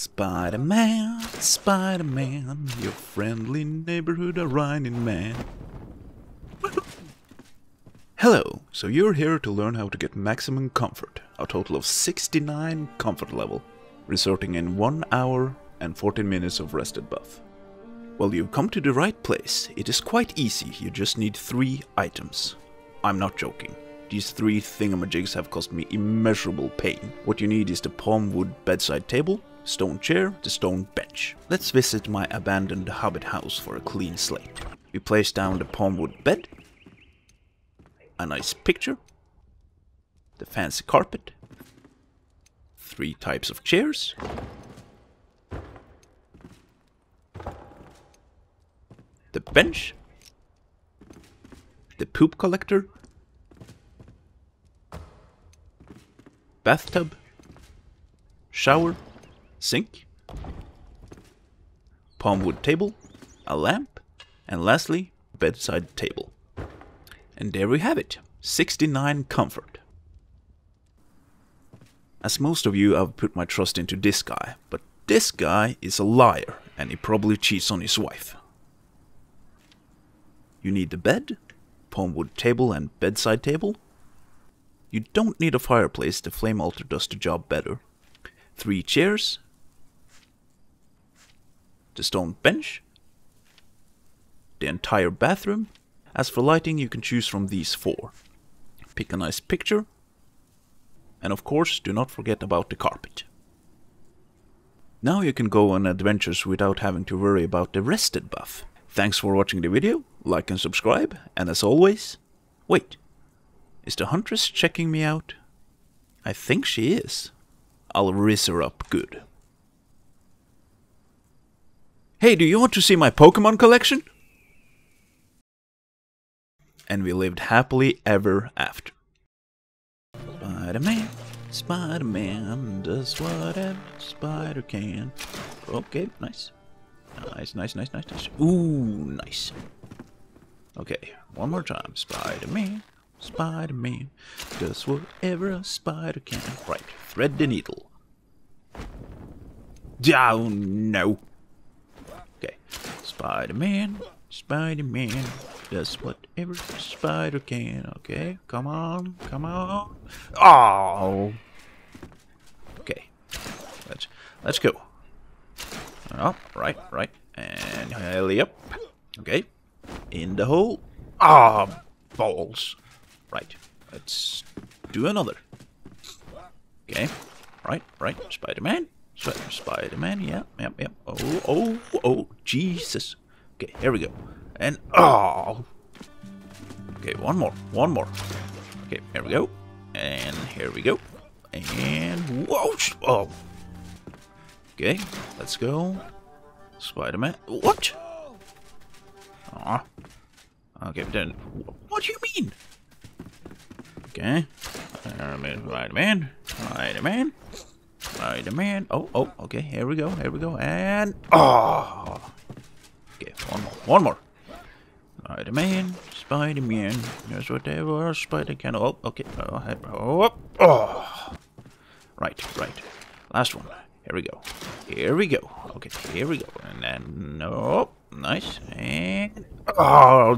Spider-Man, Spider-Man, your friendly neighborhood Iranian man. Hello, so you're here to learn how to get maximum comfort, a total of 69 comfort level, resulting in 1 hour and 14 minutes of rested buff. Well, you've come to the right place. It is quite easy, you just need 3 items. I'm not joking. These three thingamajigs have caused me immeasurable pain. What you need is the palm wood bedside table, stone chair, the stone bench. Let's visit my abandoned hobbit house for a clean slate. We place down the palmwood bed, a nice picture, the fancy carpet, three types of chairs, the bench, the poop collector, bathtub, shower, sink, palm wood table, a lamp, and lastly, bedside table. And there we have it, 69 comfort. As most of you, I've put my trust into this guy, but this guy is a liar, and he probably cheats on his wife. You need the bed, palm wood table and bedside table. You don't need a fireplace, the flame altar does the job better. Three chairs, the stone bench, the entire bathroom. As for lighting, you can choose from these four. Pick a nice picture, and of course, do not forget about the carpet. Now you can go on adventures without having to worry about the rested buff. Thanks for watching the video, like and subscribe, and as always, wait, is the Huntress checking me out? I think she is. I'll riz her up good. Hey, do you want to see my Pokemon collection? And we lived happily ever after. Spider-Man, Spider-Man does whatever Spider can. Okay, nice. Nice, nice, nice, nice, nice. Ooh, nice. Okay, one more time. Spider-Man, Spider-Man does whatever a spider can. Right, thread the needle. Oh, no. Okay, Spider-Man, Spider-Man does whatever spider can. Okay, come on, come on. Oh. Okay, let's let's go. Oh, right, right, and hurry up. Okay, in the hole. Ah, balls. Right, let's do another. Okay, right, right, Spider-Man. Sp Spider-Man, yeah, yep, yep. Oh, oh, oh, Jesus. Okay, here we go. And, oh. Okay, one more, one more. Okay, here we go. And here we go. And, whoa, oh. Okay, let's go. Spider-Man. What? Aw. Okay, then. What do you mean? Okay. Spider-Man. Spider-Man. Spider-Man. Oh, oh, okay. Here we go. Here we go. And. Oh! Okay, one more. One more. Spider-Man. Spider-Man. There's whatever Spider can. Oh, okay. Oh, oh, oh. Right, right. Last one. Here we go. Here we go. Okay, here we go. And then, no. Nice. And. Oh,